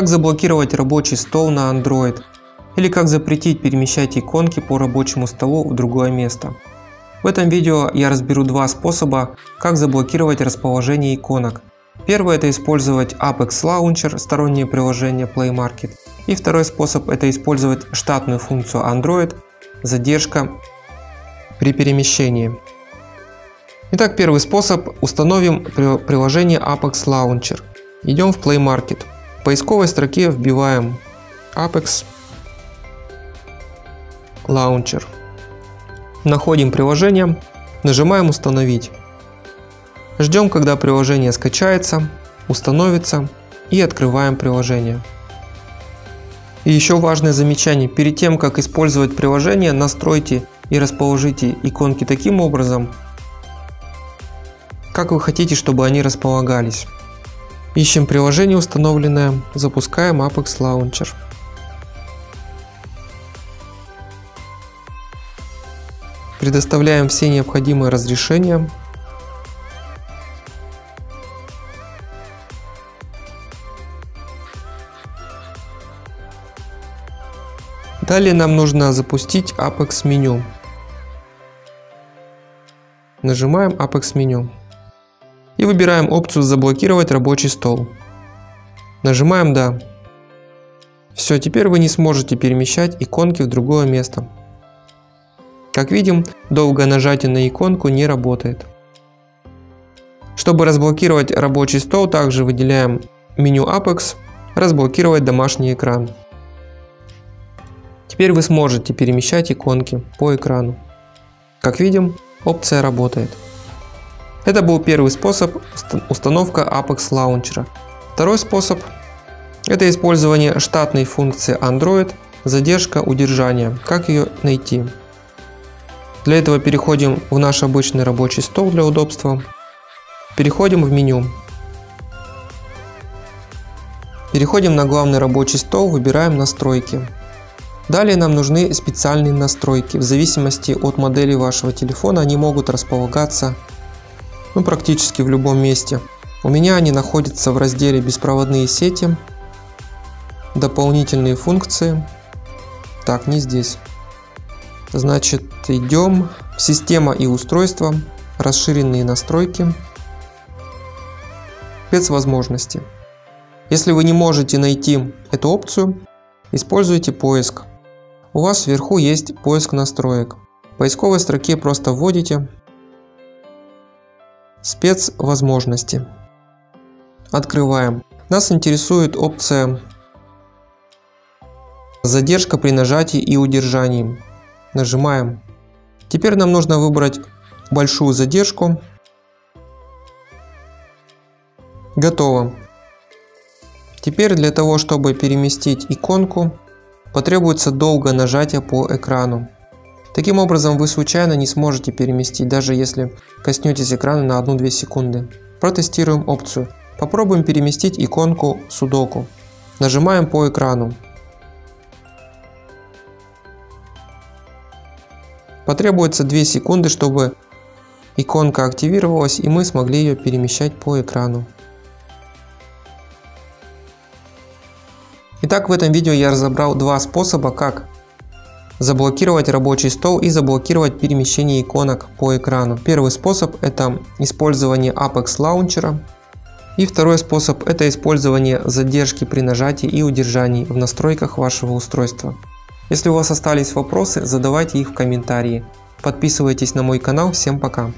как заблокировать рабочий стол на Android или как запретить перемещать иконки по рабочему столу в другое место. В этом видео я разберу два способа, как заблокировать расположение иконок. Первый это использовать Apex Launcher, стороннее приложение Play Market. И второй способ это использовать штатную функцию Android, задержка при перемещении. Итак, первый способ. Установим приложение Apex Launcher. Идем в Play Market. В поисковой строке вбиваем Apex Launcher. Находим приложение, нажимаем «Установить». Ждем, когда приложение скачается, установится и открываем приложение. И еще важное замечание. Перед тем, как использовать приложение, настройте и расположите иконки таким образом, как вы хотите, чтобы они располагались. Ищем приложение установленное, запускаем Apex Launcher. Предоставляем все необходимые разрешения. Далее нам нужно запустить Apex меню. Нажимаем Apex меню выбираем опцию «Заблокировать рабочий стол». Нажимаем «Да». Все, теперь вы не сможете перемещать иконки в другое место. Как видим, долгое нажатие на иконку не работает. Чтобы разблокировать рабочий стол, также выделяем меню Apex «Разблокировать домашний экран». Теперь вы сможете перемещать иконки по экрану. Как видим, опция работает. Это был первый способ установка Apex Launcher. Второй способ – это использование штатной функции Android задержка удержания. Как ее найти? Для этого переходим в наш обычный рабочий стол для удобства. Переходим в меню. Переходим на главный рабочий стол, выбираем настройки. Далее нам нужны специальные настройки. В зависимости от модели вашего телефона они могут располагаться ну, практически в любом месте. У меня они находятся в разделе «Беспроводные сети», «Дополнительные функции». Так, не здесь. Значит, идем «Система и устройства», «Расширенные настройки», «Спецвозможности». Если вы не можете найти эту опцию, используйте поиск. У вас вверху есть поиск настроек. В поисковой строке просто вводите Спецвозможности. Открываем. Нас интересует опция Задержка при нажатии и удержании. Нажимаем. Теперь нам нужно выбрать большую задержку. Готово. Теперь для того, чтобы переместить иконку, потребуется долгое нажатие по экрану. Таким образом вы случайно не сможете переместить, даже если коснетесь экрана на 1-2 секунды. Протестируем опцию. Попробуем переместить иконку Судоку. Нажимаем по экрану. Потребуется 2 секунды, чтобы иконка активировалась и мы смогли ее перемещать по экрану. Итак, в этом видео я разобрал два способа, как заблокировать рабочий стол и заблокировать перемещение иконок по экрану. Первый способ это использование Apex Launcher. И второй способ это использование задержки при нажатии и удержании в настройках вашего устройства. Если у вас остались вопросы, задавайте их в комментарии. Подписывайтесь на мой канал. Всем пока!